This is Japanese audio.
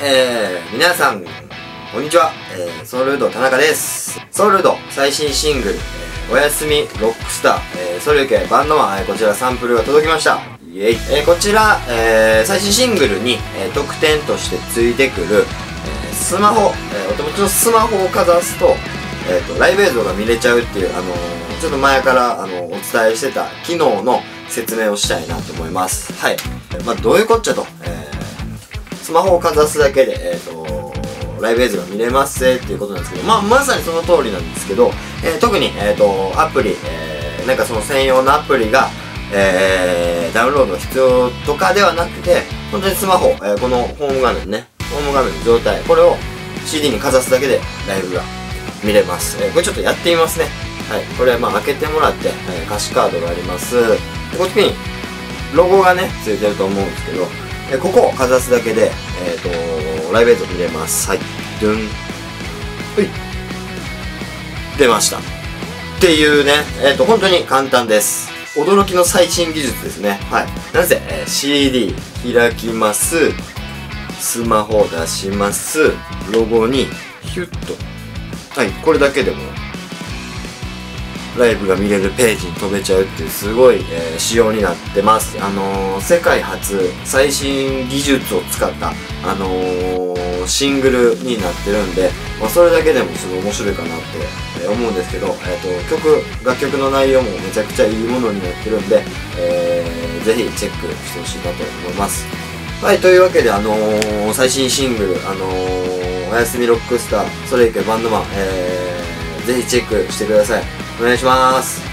えー、皆さん、こんにちは。えー、ソウルード田中です。ソウルード最新シングル、えーおやすみロックスター、えー、ソリュケバンドマン、えーこちらサンプルが届きました。イェイ。えーこちら、えー最新シングルに、えー特典としてついてくる、えースマホ、えーお手持ちのスマホをかざすと、えーと、ライブ映像が見れちゃうっていう、あのーちょっと前から、あのーお伝えしてた機能の説明をしたいなと思います。はい。まあ、どういうこっちゃと、スマホをかざすだけで、えっ、と、ライブ映像が見れますっていうことなんですけど、まあ、まさにその通りなんですけど、えー特に、えっ、と、アプリ、えーなんかその専用のアプリが、えーダウンロードが必要とかではなくて、本当にスマホ、えーこのホーム画面ね、ホーム画面の状態、これを CD にかざすだけでライブが見れます。えーこれちょっとやってみますね。はい。これ、まあ、開けてもらって、えー歌詞カードがあります。こっちに、ロゴがね、ついてると思うんですけど、えここをかざすだけで、えっ、と、ライブ映像見れます。はい。ドゥン。ほい。出ました。っていうね、えっ、と、本当に簡単です。驚きの最新技術ですね。はい。なぜ、えー CD 開きます。スマホを出します。ロゴに、ヒュッと。はい。これだけでも、ライブが見れるページに飛べちゃうっていうすごい、えー仕様になってます。あのー世界初最新技術を使った、あのーシングルになってるんで、まあ、それだけでもすごい面白いかなって、え思うんですけど、えー、と曲、楽曲の内容もめちゃくちゃいいものになってるんで、えーぜひチェックしてほしいなと思います。はい、というわけで、あの最新シングル、あのおやすみロックスター、それいけバンドマン、えーぜひチェックしてください。お願いします。